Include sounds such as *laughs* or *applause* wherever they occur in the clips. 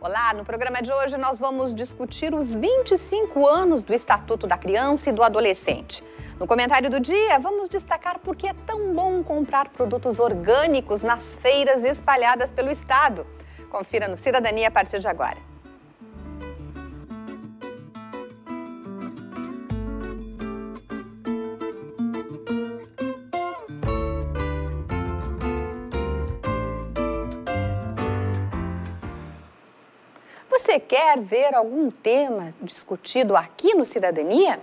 Olá, no programa de hoje nós vamos discutir os 25 anos do Estatuto da Criança e do Adolescente. No comentário do dia, vamos destacar por que é tão bom comprar produtos orgânicos nas feiras espalhadas pelo Estado. Confira no Cidadania a partir de agora. Você quer ver algum tema discutido aqui no Cidadania?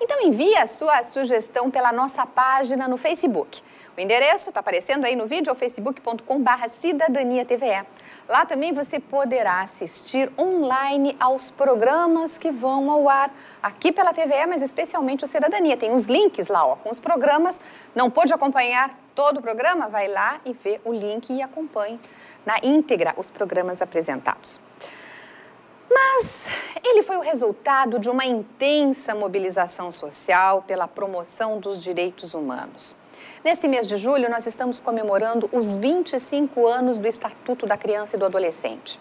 Então envie a sua sugestão pela nossa página no Facebook. O endereço está aparecendo aí no vídeo, é facebook.com.br Cidadania TVE. Lá também você poderá assistir online aos programas que vão ao ar aqui pela TVE, mas especialmente o Cidadania. Tem os links lá ó, com os programas. Não pôde acompanhar todo o programa? Vai lá e vê o link e acompanhe na íntegra os programas apresentados. Mas ele foi o resultado de uma intensa mobilização social pela promoção dos direitos humanos. Nesse mês de julho, nós estamos comemorando os 25 anos do Estatuto da Criança e do Adolescente.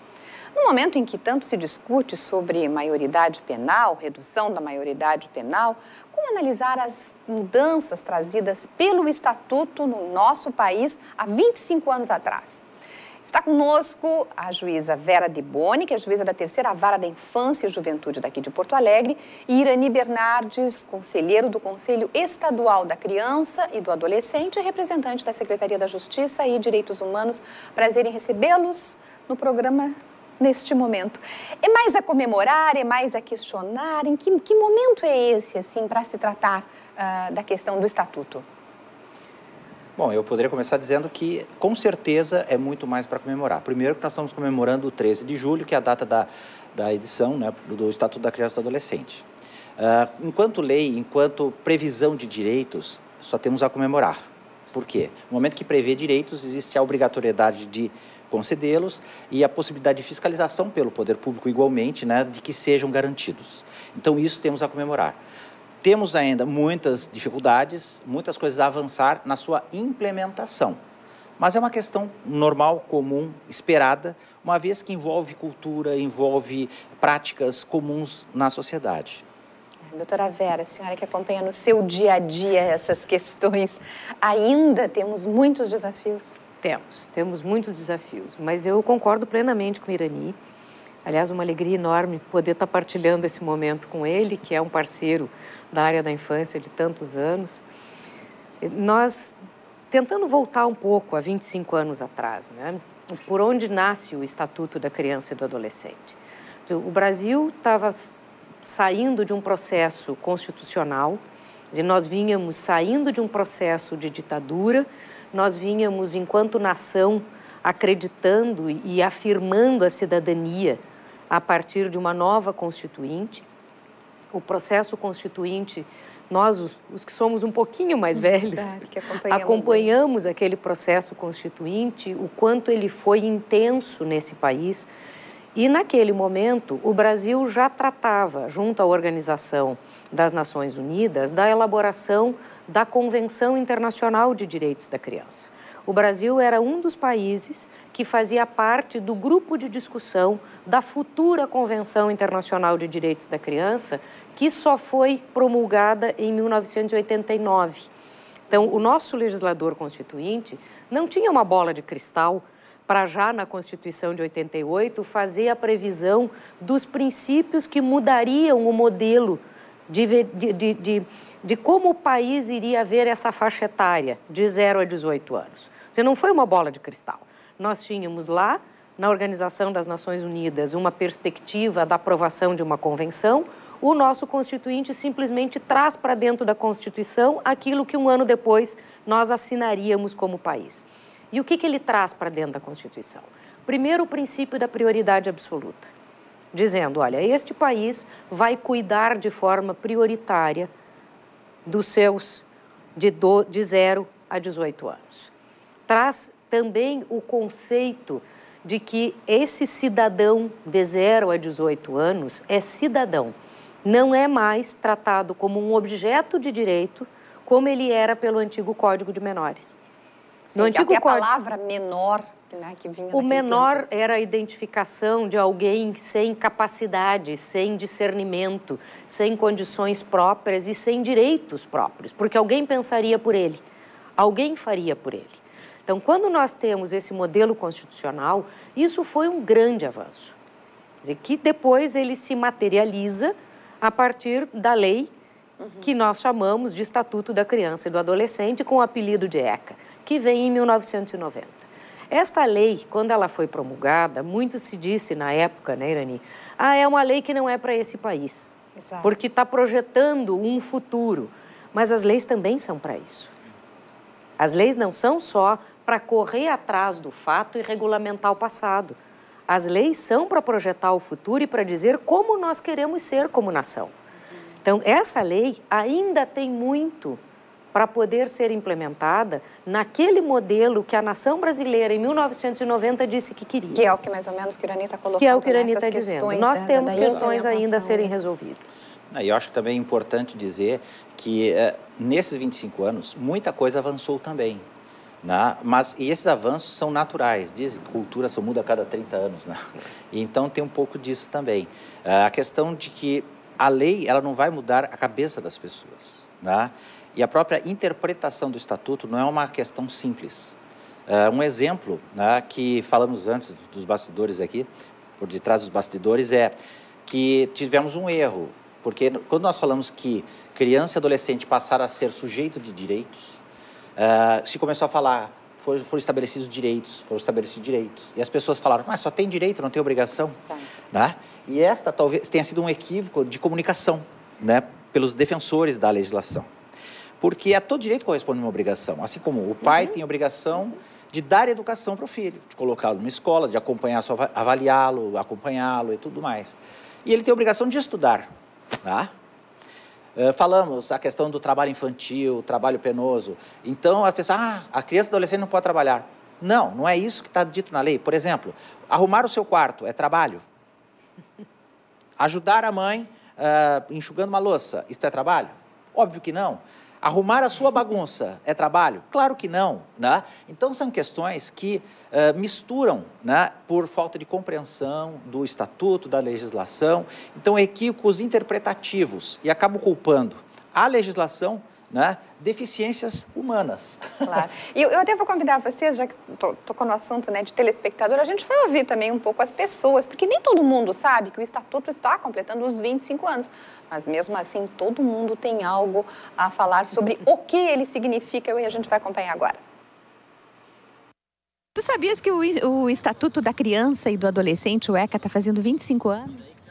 No momento em que tanto se discute sobre maioridade penal, redução da maioridade penal, como analisar as mudanças trazidas pelo Estatuto no nosso país há 25 anos atrás? Está conosco a juíza Vera De Boni, que é juíza da terceira vara da infância e juventude daqui de Porto Alegre, e Irani Bernardes, conselheiro do Conselho Estadual da Criança e do Adolescente e representante da Secretaria da Justiça e Direitos Humanos. Prazer em recebê-los no programa neste momento. É mais a comemorar, é mais a questionar? Em que, que momento é esse, assim, para se tratar uh, da questão do Estatuto? Bom, eu poderia começar dizendo que, com certeza, é muito mais para comemorar. Primeiro, que nós estamos comemorando o 13 de julho, que é a data da, da edição né, do Estatuto da Criança e do Adolescente. Uh, enquanto lei, enquanto previsão de direitos, só temos a comemorar. Por quê? No momento que prevê direitos, existe a obrigatoriedade de concedê-los e a possibilidade de fiscalização pelo poder público igualmente, né, de que sejam garantidos. Então, isso temos a comemorar. Temos ainda muitas dificuldades, muitas coisas a avançar na sua implementação. Mas é uma questão normal, comum, esperada, uma vez que envolve cultura, envolve práticas comuns na sociedade. Doutora Vera, a senhora que acompanha no seu dia a dia essas questões, ainda temos muitos desafios? Temos, temos muitos desafios, mas eu concordo plenamente com o Irani. Aliás, uma alegria enorme poder estar partilhando esse momento com ele, que é um parceiro da área da infância de tantos anos. Nós, tentando voltar um pouco a 25 anos atrás, né? por onde nasce o Estatuto da Criança e do Adolescente. O Brasil estava saindo de um processo constitucional, e nós vínhamos saindo de um processo de ditadura, nós vínhamos, enquanto nação, acreditando e afirmando a cidadania a partir de uma nova constituinte o processo constituinte, nós, os, os, que somos um pouquinho mais velhos, acompanhamos, acompanhamos aquele processo constituinte, o quanto ele foi intenso nesse país. E naquele momento, o Brasil já tratava, junto à Organização das Nações Unidas, da elaboração da Convenção Internacional de Direitos da Criança. O Brasil era um dos países que fazia parte do grupo de discussão da futura Convenção Internacional de Direitos da Criança, que só foi promulgada em 1989. Então, o nosso legislador constituinte não tinha uma bola de cristal para já na Constituição de 88 fazer a previsão dos princípios que mudariam o modelo de, de, de, de, como o país iria ver essa faixa etária de 0 a 18 anos. Você não foi uma bola de cristal. Nós tínhamos lá, na Organização das Nações Unidas, uma perspectiva da aprovação de uma convenção, o nosso constituinte simplesmente traz para dentro da Constituição aquilo que um ano depois nós assinaríamos como país. E o que, que ele traz para dentro da Constituição? Primeiro, o princípio da prioridade absoluta, dizendo: olha, este país vai cuidar de forma prioritária dos seus de, do, de 0 a 18 anos. Traz também o conceito de que esse cidadão de 0 a 18 anos é cidadão não é mais tratado como um objeto de direito como ele era pelo antigo Código de Menores. Sim, no antigo até a palavra menor né, que vinha O menor tempo. era a identificação de alguém sem capacidade, sem discernimento, sem condições próprias e sem direitos próprios, porque alguém pensaria por ele, alguém faria por ele. Então, quando nós temos esse modelo constitucional, isso foi um grande avanço. Quer dizer, que depois ele se materializa a partir da lei que nós chamamos de Estatuto da Criança e do Adolescente, com o apelido de ECA, que vem em 1990. Esta lei, quando ela foi promulgada, muito se disse na época, né, Irani? Ah, é uma lei que não é para esse país, Exato. porque está projetando um futuro. Mas as leis também são para isso. As leis não são só para correr atrás do fato e regulamentar o passado. As leis são para projetar o futuro e para dizer como nós queremos ser como nação. Então, essa lei ainda tem muito para poder ser implementada naquele modelo que a nação brasileira, em 1990, disse que queria. Que é o que mais ou menos que o Irani está colocando. Que é o que o Irani está dizendo. Nós da, temos da questões ainda a serem resolvidas. E eu acho que também é importante dizer que eh, nesses 25 anos muita coisa avançou também. Né? Mas e esses avanços são naturais, dizem que cultura só muda a cada 30 anos. Né? *laughs* Então tem um pouco disso também. Eh, a questão de que a lei ela não vai mudar a cabeça das pessoas. Né? E a própria interpretação do estatuto não é uma questão simples. Eh, um exemplo né, que falamos antes dos bastidores aqui, por detrás dos bastidores, é que tivemos um erro. Porque quando nós falamos que criança e adolescente passaram a ser sujeito de direitos, uh, se começou a falar, foram, foram, estabelecidos direitos, foram estabelecidos direitos. E as pessoas falaram, mas só tem direito, não tem obrigação. Né? E esta talvez tenha sido um equívoco de comunicação né, pelos defensores da legislação. Porque a todo direito corresponde uma obrigação. Assim como o pai uhum. tem obrigação de dar educação para o filho, de colocá-lo numa escola, de acompanhar, avaliá-lo, acompanhá-lo e tudo mais. E ele tem a obrigação de estudar. Tá? Uh, falamos a questão do trabalho infantil, trabalho penoso. Então, a pessoa, ah, a criança e adolescente não pode trabalhar. Não, não é isso que está dito na lei. Por exemplo, arrumar o seu quarto é trabalho. Ajudar a mãe uh, enxugando uma louça, isso é trabalho? Óbvio que não. Arrumar a sua bagunça é trabalho? Claro que não. Né? Então, são questões que uh, misturam né, por falta de compreensão do estatuto, da legislação. Então, equívocos interpretativos e acabam culpando a legislação né, deficiências humanas. Claro. E eu, eu até vou convidar vocês, já que tocou no assunto né, de telespectador, a gente vai ouvir também um pouco as pessoas, porque nem todo mundo sabe que o Estatuto está completando os 25 anos. Mas mesmo assim, todo mundo tem algo a falar sobre o que ele significa e a gente vai acompanhar agora. Tu sabias que o, o Estatuto da Criança e do Adolescente, o ECA, está fazendo 25 anos?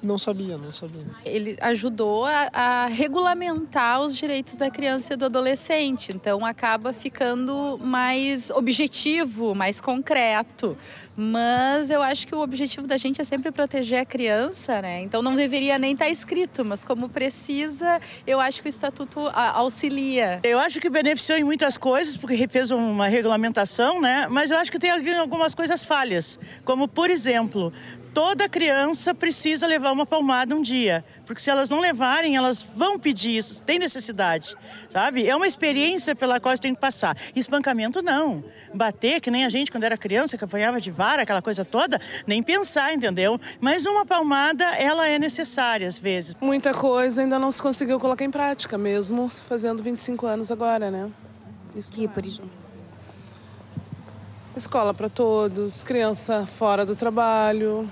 Não sabia, não sabia. Ele ajudou a, a, regulamentar os direitos da criança e do adolescente, então acaba ficando mais objetivo, mais concreto. Mas eu acho que o objetivo da gente é sempre proteger a criança, né? Então não deveria nem estar escrito, mas como precisa, eu acho que o estatuto auxilia. Eu acho que beneficiou em muitas coisas, porque fez uma regulamentação, né? Mas eu acho que tem algumas coisas falhas, como por exemplo, toda criança precisa levar uma palmada um dia, porque se elas não levarem, elas vão pedir isso, tem necessidade, sabe? É uma experiência pela qual tem que passar. Espancamento não. Bater, que nem a gente quando era criança, que apanhava de vara, aquela coisa toda, nem pensar, entendeu? Mas uma palmada, ela é necessária às vezes. Muita coisa ainda não se conseguiu colocar em prática, mesmo fazendo 25 anos agora, né? Isso que, por exemplo? Escola para todos, criança fora do trabalho,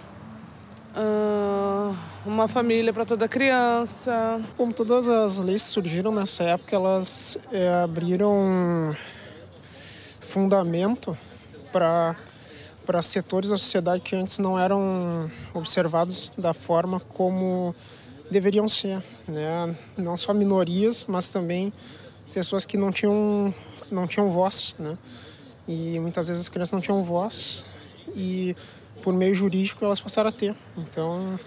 uma família para toda criança. Como todas as leis surgiram nessa época, elas é, abriram fundamento para para setores da sociedade que antes não eram observados da forma como deveriam ser, né? Não só minorias, mas também pessoas que não tinham não tinham voz, né? E muitas vezes as crianças não tinham voz e por meio jurídico elas passaram a ter. Então,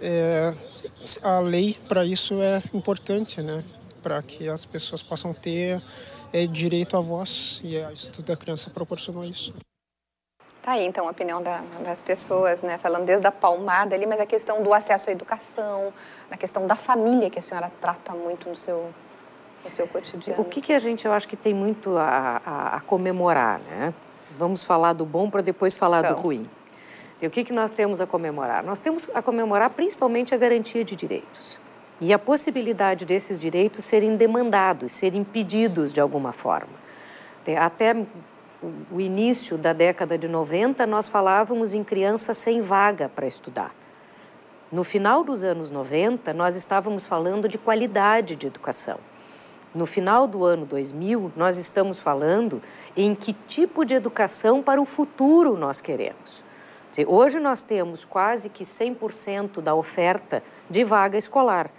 é, a lei para isso é importante, né? Para que as pessoas possam ter é, direito à voz e o Instituto da Criança proporcionou isso. Tá aí, então, a opinião da, das pessoas, né? Falando desde a palmada ali, mas a questão do acesso à educação, na questão da família que a senhora trata muito no seu, no seu cotidiano. O que, que a gente, eu acho que tem muito a, a, a comemorar, né? Vamos falar do bom para depois falar então. do ruim. E o que, que nós temos a comemorar? Nós temos a comemorar principalmente a garantia de direitos e a possibilidade desses direitos serem demandados, serem pedidos de alguma forma. Até o início da década de 90, nós falávamos em criança sem vaga para estudar. No final dos anos 90, nós estávamos falando de qualidade de educação. No final do ano 2000, nós estamos falando em que tipo de educação para o futuro nós queremos. Hoje nós temos quase que 100% da oferta de vaga escolar.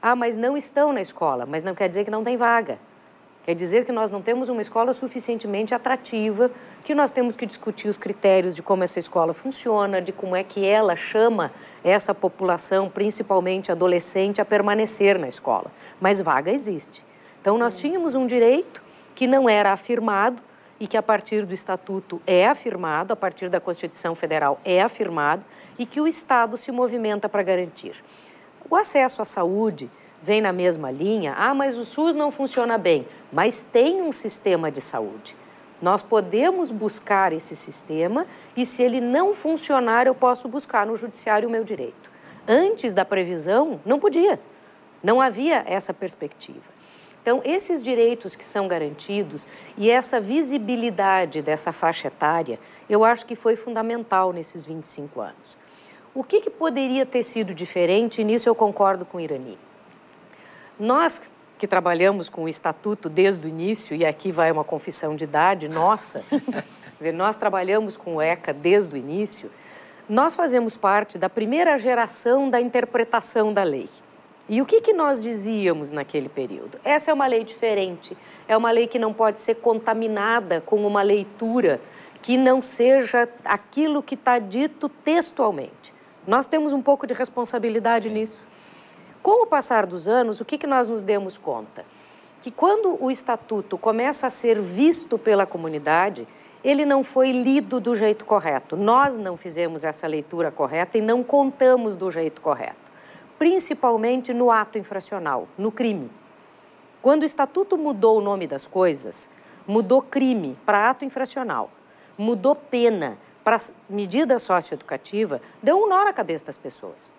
Ah, mas não estão na escola, mas não quer dizer que não tem vaga. Quer dizer que nós não temos uma escola suficientemente atrativa, que nós temos que discutir os critérios de como essa escola funciona, de como é que ela chama essa população, principalmente adolescente, a permanecer na escola. Mas vaga existe. Então, nós tínhamos um direito que não era afirmado e que, a partir do Estatuto, é afirmado, a partir da Constituição Federal, é afirmado e que o Estado se movimenta para garantir. O acesso à saúde vem na mesma linha. Ah, mas o SUS não funciona bem, mas tem um sistema de saúde. Nós podemos buscar esse sistema e, se ele não funcionar, eu posso buscar no judiciário o meu direito. Antes da previsão, não podia. Não havia essa perspectiva. Então, esses direitos que são garantidos e essa visibilidade dessa faixa etária, eu acho que foi fundamental nesses 25 anos. O que, que poderia ter sido diferente? E nisso eu concordo com o Irani. Nós que trabalhamos com o estatuto desde o início, e aqui vai uma confissão de idade nossa, *laughs* nós trabalhamos com o ECA desde o início, nós fazemos parte da primeira geração da interpretação da lei. E o que, que nós dizíamos naquele período? Essa é uma lei diferente, é uma lei que não pode ser contaminada com uma leitura que não seja aquilo que está dito textualmente. Nós temos um pouco de responsabilidade nisso. Com o passar dos anos, o que, que nós nos demos conta? Que quando o estatuto começa a ser visto pela comunidade, ele não foi lido do jeito correto. Nós não fizemos essa leitura correta e não contamos do jeito correto, principalmente no ato infracional, no crime. Quando o estatuto mudou o nome das coisas, mudou crime para ato infracional, mudou pena para medida socioeducativa, deu um nó na cabeça das pessoas.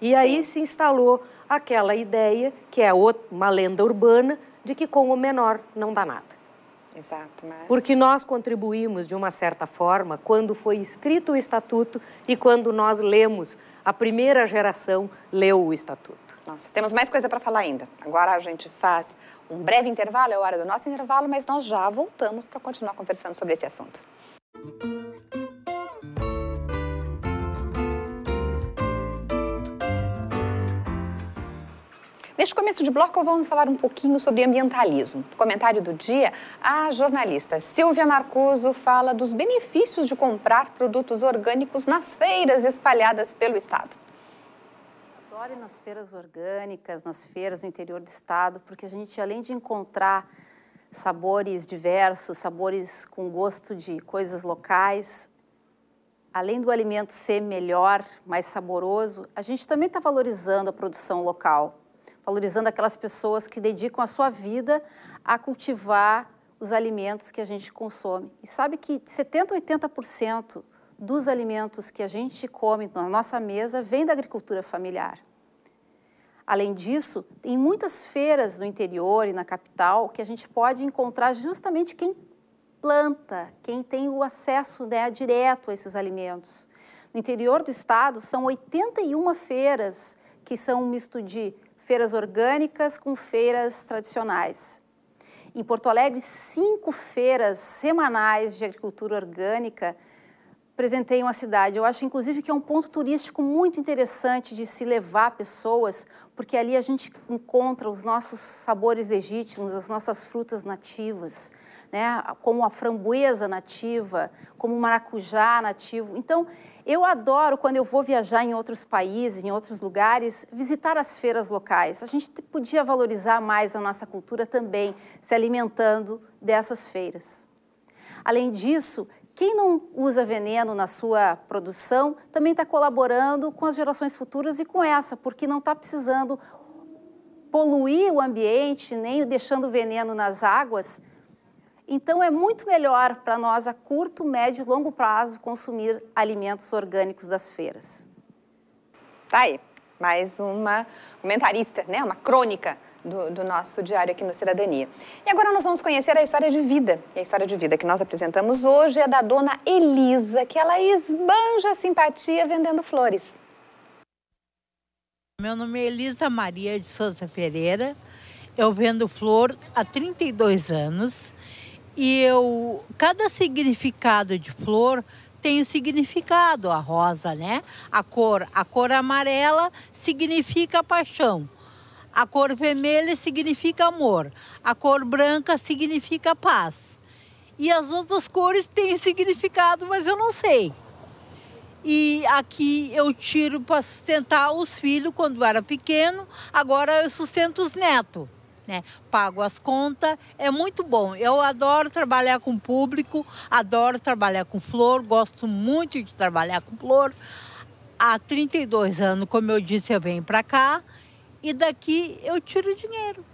E aí se instalou aquela ideia, que é uma lenda urbana, de que com o menor não dá nada. Exato, mas... Porque nós contribuímos de uma certa forma quando foi escrito o estatuto e quando nós lemos, a primeira geração leu o estatuto. Nossa, temos mais coisa para falar ainda. Agora a gente faz um breve intervalo, é a hora do nosso intervalo, mas nós já voltamos para continuar conversando sobre esse assunto. Neste começo de bloco, vamos falar um pouquinho sobre ambientalismo. No comentário do dia, a jornalista Silvia Marcuso fala dos benefícios de comprar produtos orgânicos nas feiras espalhadas pelo Estado. Adoro ir nas feiras orgânicas, nas feiras do interior do Estado, porque a gente, além de encontrar sabores diversos, sabores com gosto de coisas locais, além do alimento ser melhor, mais saboroso, a gente também está valorizando a produção local valorizando aquelas pessoas que dedicam a sua vida a cultivar os alimentos que a gente consome. E sabe que 70, 80% dos alimentos que a gente come na nossa mesa vem da agricultura familiar. Além disso, tem muitas feiras no interior e na capital que a gente pode encontrar justamente quem planta, quem tem o acesso né, direto a esses alimentos. No interior do estado, são 81 feiras que são um misto de feiras orgânicas com feiras tradicionais. Em Porto Alegre, cinco feiras semanais de agricultura orgânica presenteiam a cidade. Eu acho, inclusive, que é um ponto turístico muito interessante de se levar pessoas, porque ali a gente encontra os nossos sabores legítimos, as nossas frutas nativas, né? como a framboesa nativa, como o maracujá nativo. Então, eu adoro, quando eu vou viajar em outros países, em outros lugares, visitar as feiras locais. A gente podia valorizar mais a nossa cultura também, se alimentando dessas feiras. Além disso, quem não usa veneno na sua produção também está colaborando com as gerações futuras e com essa, porque não está precisando poluir o ambiente, nem deixando veneno nas águas Então, é muito melhor para nós, a curto, médio e longo prazo, consumir alimentos orgânicos das feiras. Tá aí, mais uma comentarista, né? uma crônica do, do, nosso diário aqui no Cidadania. E agora nós vamos conhecer a história de vida. E a história de vida que nós apresentamos hoje é da dona Elisa, que ela esbanja simpatia vendendo flores. Meu nome é Elisa Maria de Souza Pereira. Eu vendo flor há 32 anos e eu, cada significado de flor tem um significado, a rosa, né? A cor, a cor amarela significa paixão. A cor vermelha significa amor. A cor branca significa paz. E as outras cores têm significado, mas eu não sei. E aqui eu tiro para sustentar os filhos quando era pequeno, agora eu sustento os netos né? Pago as contas, é muito bom. Eu adoro trabalhar com público, adoro trabalhar com flor, gosto muito de trabalhar com flor. Há 32 anos, como eu disse, eu venho para cá e daqui eu tiro dinheiro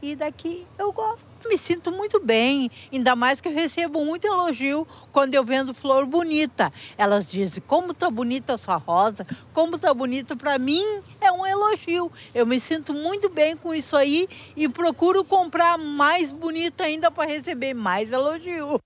e daqui eu gosto. Me sinto muito bem, ainda mais que eu recebo muito elogio quando eu vendo flor bonita. Elas dizem como tá bonita a sua rosa, como tá bonita para mim é um elogio. Eu me sinto muito bem com isso aí e procuro comprar mais bonita ainda para receber mais elogio.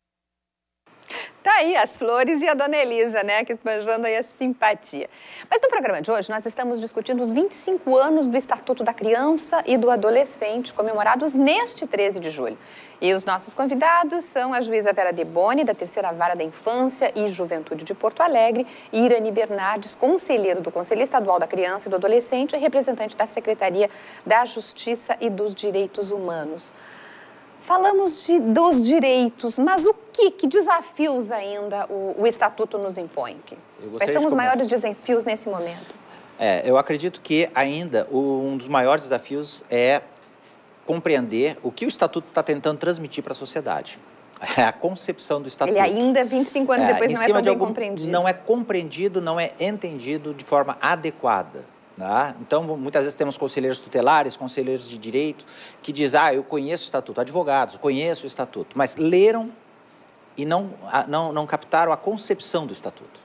Tá aí as flores e a dona Elisa, né, que esbanjando aí a simpatia. Mas no programa de hoje nós estamos discutindo os 25 anos do Estatuto da Criança e do Adolescente, comemorados neste 13 de julho. E os nossos convidados são a juíza Vera Deboni, da Terceira Vara da Infância e Juventude de Porto Alegre, e Irani Bernardes, conselheiro do Conselho Estadual da Criança e do Adolescente e representante da Secretaria da Justiça e dos Direitos Humanos. Falamos de, dos direitos, mas o que, que desafios ainda o, o Estatuto nos impõe? Quais são os maiores desafios nesse momento? É, eu acredito que ainda um dos maiores desafios é compreender o que o Estatuto está tentando transmitir para a sociedade. É a concepção do Estatuto. Ele ainda, 25 anos é, depois, não é tão bem algum, compreendido. Não é compreendido, não é entendido de forma adequada. Tá? Então, muitas vezes temos conselheiros tutelares, conselheiros de direito, que dizem, ah, eu conheço o estatuto, advogados, conheço o estatuto, mas leram e não, não, não captaram a concepção do estatuto.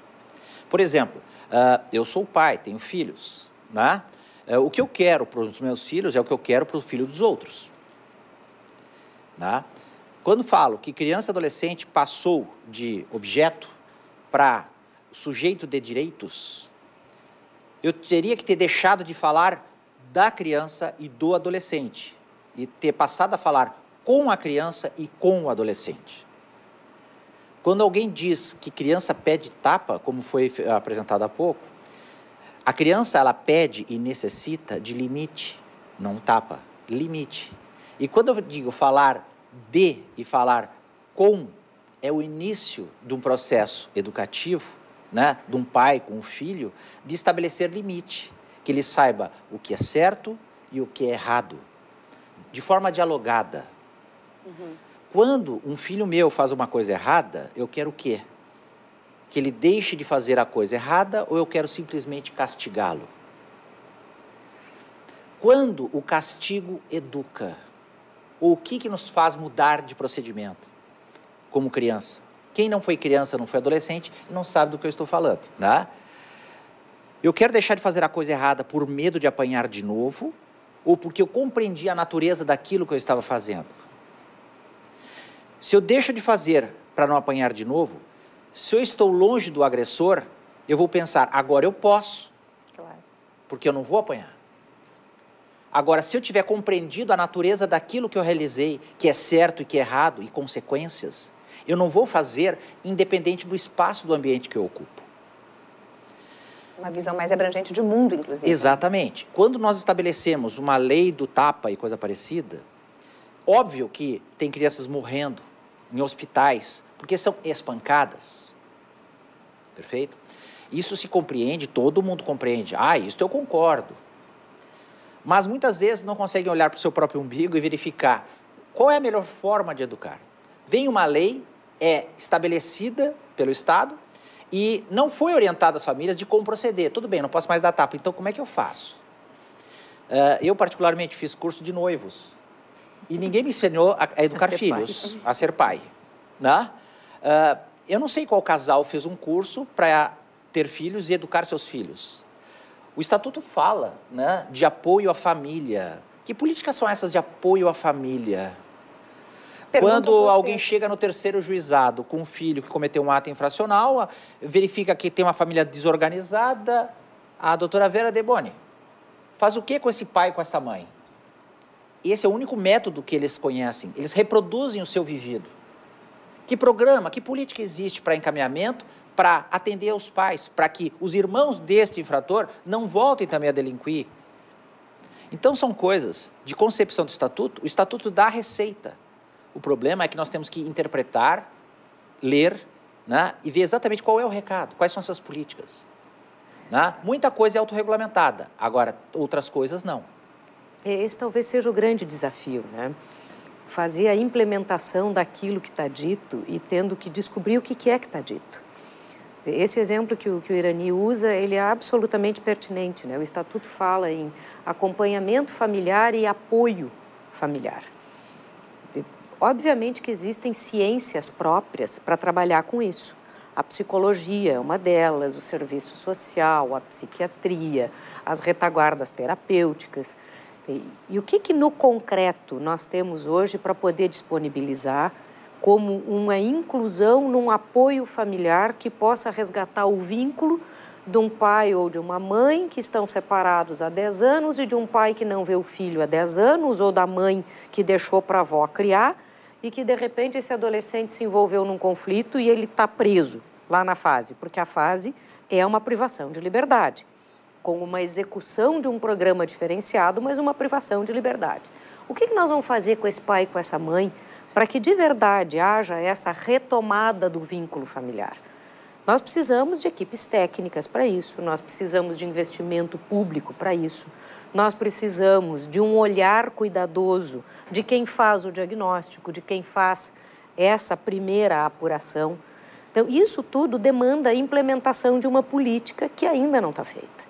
Por exemplo, uh, eu sou pai, tenho filhos. Né? Uh, o que eu quero para os meus filhos é o que eu quero para o filho dos outros. Né? Quando falo que criança e adolescente passou de objeto para sujeito de direitos, eu teria que ter deixado de falar da criança e do adolescente e ter passado a falar com a criança e com o adolescente. Quando alguém diz que criança pede tapa, como foi apresentado há pouco, a criança ela pede e necessita de limite, não tapa, limite. E quando eu digo falar de e falar com, é o início de um processo educativo né, de um pai com um filho, de estabelecer limite, que ele saiba o que é certo e o que é errado, de forma dialogada. Uhum. Quando um filho meu faz uma coisa errada, eu quero o quê? Que ele deixe de fazer a coisa errada ou eu quero simplesmente castigá-lo? Quando o castigo educa, ou o que, que nos faz mudar de procedimento como criança? Quem não foi criança, não foi adolescente, não sabe do que eu estou falando, né? Eu quero deixar de fazer a coisa errada por medo de apanhar de novo ou porque eu compreendi a natureza daquilo que eu estava fazendo. Se eu deixo de fazer para não apanhar de novo, se eu estou longe do agressor, eu vou pensar, agora eu posso, claro. porque eu não vou apanhar. Agora, se eu tiver compreendido a natureza daquilo que eu realizei, que é certo e que é errado, e consequências, eu não vou fazer independente do espaço do ambiente que eu ocupo. Uma visão mais abrangente de mundo, inclusive. Exatamente. Quando nós estabelecemos uma lei do tapa e coisa parecida, óbvio que tem crianças morrendo em hospitais porque são espancadas. Perfeito? Isso se compreende, todo mundo compreende. Ah, isso eu concordo. Mas muitas vezes não conseguem olhar para o seu próprio umbigo e verificar qual é a melhor forma de educar. Vem uma lei, é estabelecida pelo Estado e não foi orientada às famílias de como proceder. Tudo bem, não posso mais dar tapa, então como é que eu faço? Uh, eu, particularmente, fiz curso de noivos. E ninguém me ensinou a, a educar A ser pai. filhos, a ser pai. Né? Ah, eu não sei qual casal fez um curso para ter filhos e educar seus filhos. O Estatuto fala né, de apoio à família. Que políticas são essas de apoio à família? Pergunto Quando alguém chega no terceiro juizado com um filho que cometeu um ato infracional, verifica que tem uma família desorganizada, a doutora Vera Deboni faz o que com esse pai e com essa mãe? Esse é o único método que eles conhecem. Eles reproduzem o seu vivido. Que programa, que política existe para encaminhamento, para atender aos pais, para que os irmãos deste infrator não voltem também a delinquir? Então, são coisas de concepção do estatuto. O estatuto dá a receita. O problema é que nós temos que interpretar, ler né, e ver exatamente qual é o recado, quais são essas políticas. Né? Muita coisa é autorregulamentada, agora, outras coisas não. Esse talvez seja o grande desafio, né? Fazer a implementação daquilo que está dito e tendo que descobrir o que é que está dito. Esse exemplo que o, que o Irani usa, ele é absolutamente pertinente, né? O Estatuto fala em acompanhamento familiar e apoio familiar. Obviamente que existem ciências próprias para trabalhar com isso. A psicologia é uma delas, o serviço social, a psiquiatria, as retaguardas terapêuticas. E, e o que, que no concreto nós temos hoje para poder disponibilizar como uma inclusão num apoio familiar que possa resgatar o vínculo de um pai ou de uma mãe que estão separados há 10 anos e de um pai que não vê o filho há 10 anos ou da mãe que deixou para a avó criar e que de repente esse adolescente se envolveu num conflito e ele está preso lá na fase, porque a fase é uma privação de liberdade, com uma execução de um programa diferenciado, mas uma privação de liberdade. O que, que nós vamos fazer com esse pai e com essa mãe para que de verdade haja essa retomada do vínculo familiar? Nós precisamos de equipes técnicas para isso, nós precisamos de investimento público para isso, nós precisamos de um olhar cuidadoso de quem faz o diagnóstico, de quem faz essa primeira apuração. Então, isso tudo demanda a implementação de uma política que ainda não está feita.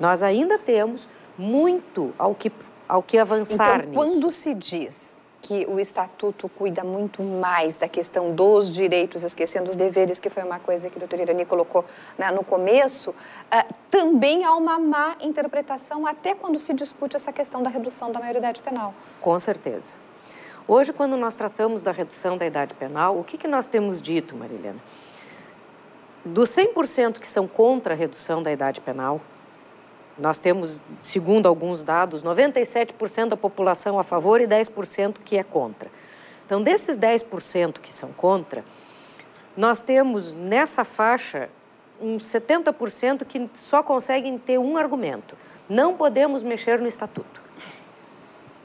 Nós ainda temos muito ao que, ao que avançar Então, nisso. quando se diz que o estatuto cuida muito mais da questão dos direitos, esquecendo os deveres, que foi uma coisa que o doutor Irani colocou né, no começo, ah, também há uma má interpretação até quando se discute essa questão da redução da maioridade penal. Com certeza. Hoje, quando nós tratamos da redução da idade penal, o que, que nós temos dito, Marilena? Dos 100% que são contra a redução da idade penal, nós temos, segundo alguns dados, 97% da população a favor e 10% que é contra. Então, desses 10% que são contra, nós temos nessa faixa uns 70% que só conseguem ter um argumento: não podemos mexer no estatuto.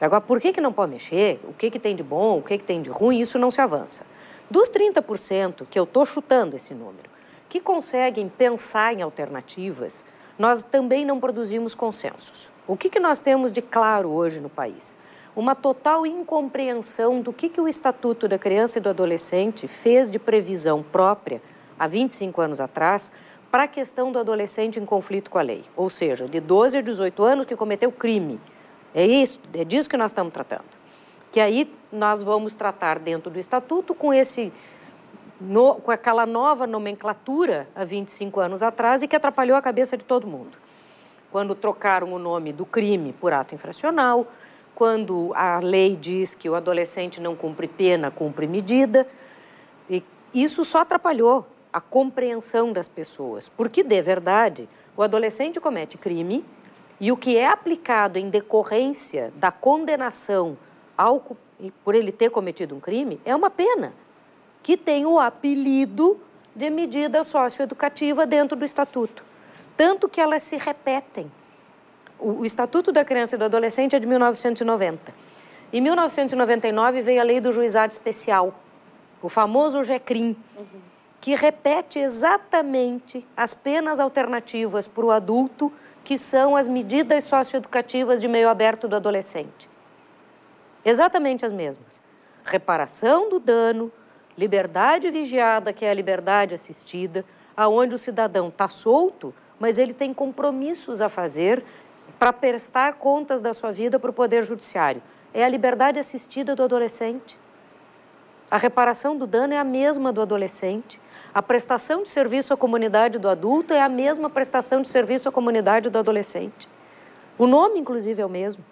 Agora, por que, que não pode mexer? O que, que tem de bom? O que, que tem de ruim? Isso não se avança. Dos 30%, que eu estou chutando esse número, que conseguem pensar em alternativas, nós também não produzimos consensos. O que, que nós temos de claro hoje no país? Uma total incompreensão do que, que o Estatuto da Criança e do Adolescente fez de previsão própria, há 25 anos atrás, para a questão do adolescente em conflito com a lei. Ou seja, de 12 a 18 anos que cometeu crime. É isso, é disso que nós estamos tratando. Que aí nós vamos tratar dentro do estatuto com esse no- com aquela nova nomenclatura há 25 anos atrás e que atrapalhou a cabeça de todo mundo. Quando trocaram o nome do crime por ato infracional, quando a lei diz que o adolescente não cumpre pena, cumpre medida, e isso só atrapalhou a compreensão das pessoas, porque de verdade o adolescente comete crime e o que é aplicado em decorrência da condenação ao, por ele ter cometido um crime é uma pena que tem o apelido de medida socioeducativa dentro do estatuto, tanto que elas se repetem. O, o Estatuto da Criança e do Adolescente é de 1990. Em 1999 veio a Lei do Juizado Especial, o famoso GECRIM, que repete exatamente as penas alternativas para o adulto, que são as medidas socioeducativas de meio aberto do adolescente. Exatamente as mesmas. Reparação do dano, liberdade vigiada, que é a liberdade assistida, aonde o cidadão está solto, mas ele tem compromissos a fazer para prestar contas da sua vida para o Poder Judiciário. é a liberdade assistida do adolescente. A reparação do dano é a mesma do adolescente. A prestação de serviço à comunidade do adulto é a mesma prestação de serviço à comunidade do adolescente. O nome, inclusive, é o mesmo.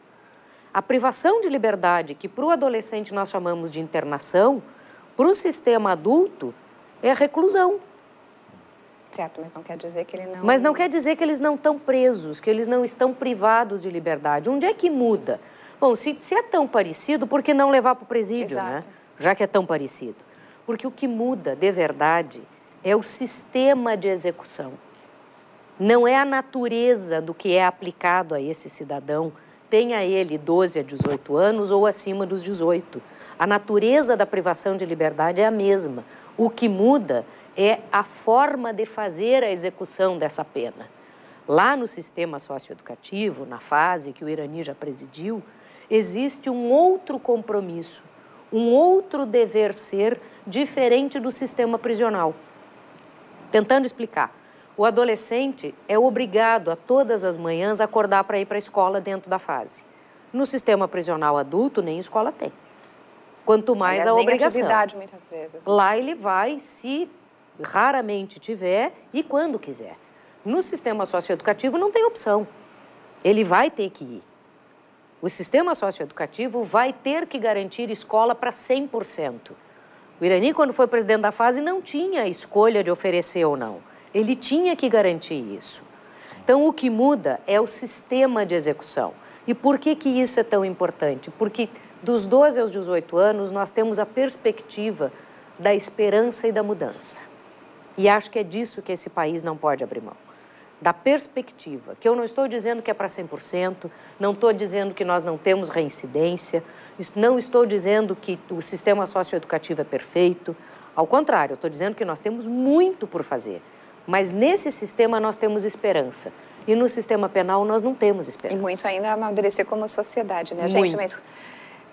A privação de liberdade, que para o adolescente nós chamamos de internação, para o sistema adulto é reclusão. Certo, mas não quer dizer que ele não. Mas não quer dizer que eles não estão presos, que eles não estão privados de liberdade. Onde é que muda? Bom, se, se é tão parecido, por que não levar para o presídio, né? Exato. né? Já que é tão parecido. Porque o que muda de verdade é o sistema de execução. Não é a natureza do que é aplicado a esse cidadão, tenha ele 12 a 18 anos ou acima dos 18. A natureza da privação de liberdade é a mesma. O que muda é a forma de fazer a execução dessa pena. Lá no sistema socioeducativo, na fase que o Irani já presidiu, existe um outro compromisso, um outro dever ser diferente do sistema prisional. Tentando explicar. O adolescente é obrigado a todas as manhãs acordar para ir para a escola dentro da fase. No sistema prisional adulto, nem escola tem. Quanto mais Aliás, a nem obrigação. atividade, muitas vezes. Lá ele vai, se raramente tiver e quando quiser. No sistema socioeducativo não tem opção. Ele vai ter que ir. O sistema socioeducativo vai ter que garantir escola para 100%. O Irani, quando foi presidente da fase, não tinha a escolha de oferecer ou não. Ele tinha que garantir isso. Então, o que muda é o sistema de execução. E por que, que isso é tão importante? Porque dos 12 aos 18 anos, nós temos a perspectiva da esperança e da mudança. E acho que é disso que esse país não pode abrir mão. Da perspectiva, que eu não estou dizendo que é para 100%, não estou dizendo que nós não temos reincidência, não estou dizendo que o sistema socioeducativo é perfeito. Ao contrário, estou dizendo que nós temos muito por fazer. Mas nesse sistema nós temos esperança. E no sistema penal nós não temos esperança. E muito ainda a amadurecer como sociedade, né, muito. gente? Mas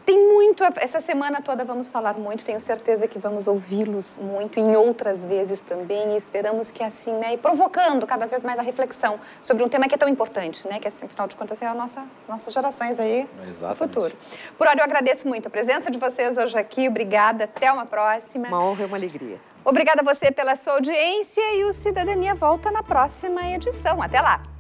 tem muito, essa semana toda vamos falar muito, tenho certeza que vamos ouvi-los muito em outras vezes também e esperamos que assim, né, e provocando cada vez mais a reflexão sobre um tema que é tão importante, né, que assim, afinal de contas é a nossa, nossas gerações aí no futuro. Por hora eu agradeço muito a presença de vocês hoje aqui, obrigada, até uma próxima. Uma honra e uma alegria. Obrigada a você pela sua audiência e o Cidadania volta na próxima edição. Até lá!